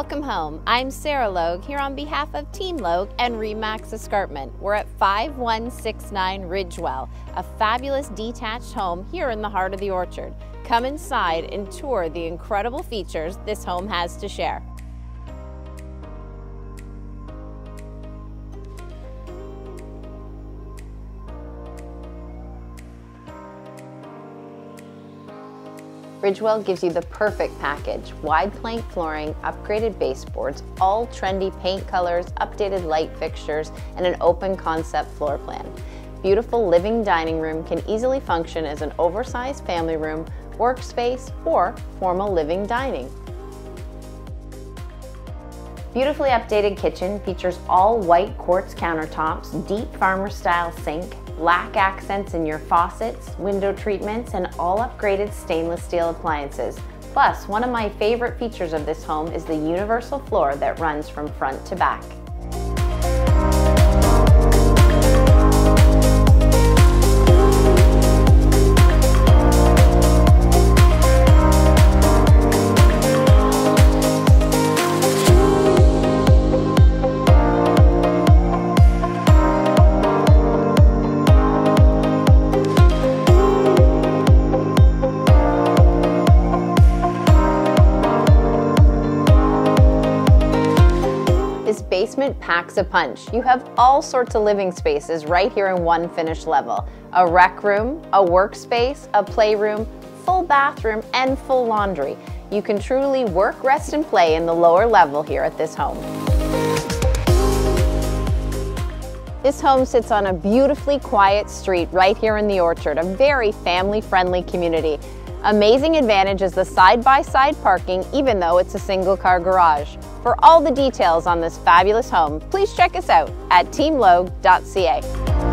Welcome home. I'm Sarah Logue here on behalf of Team Logue and Remax Escarpment. We're at 5169 Ridgewell, a fabulous detached home here in the heart of the orchard. Come inside and tour the incredible features this home has to share. Ridgewell gives you the perfect package. Wide plank flooring, upgraded baseboards, all trendy paint colors, updated light fixtures, and an open concept floor plan. Beautiful living dining room can easily function as an oversized family room, workspace, or formal living dining. Beautifully updated kitchen features all white quartz countertops, deep farmer style sink, black accents in your faucets, window treatments, and all upgraded stainless steel appliances. Plus, one of my favorite features of this home is the universal floor that runs from front to back. This basement packs a punch. You have all sorts of living spaces right here in one finished level. A rec room, a workspace, a playroom, full bathroom, and full laundry. You can truly work, rest, and play in the lower level here at this home. This home sits on a beautifully quiet street right here in the orchard, a very family-friendly community. Amazing advantage is the side-by-side -side parking, even though it's a single-car garage. For all the details on this fabulous home, please check us out at teamlogue.ca.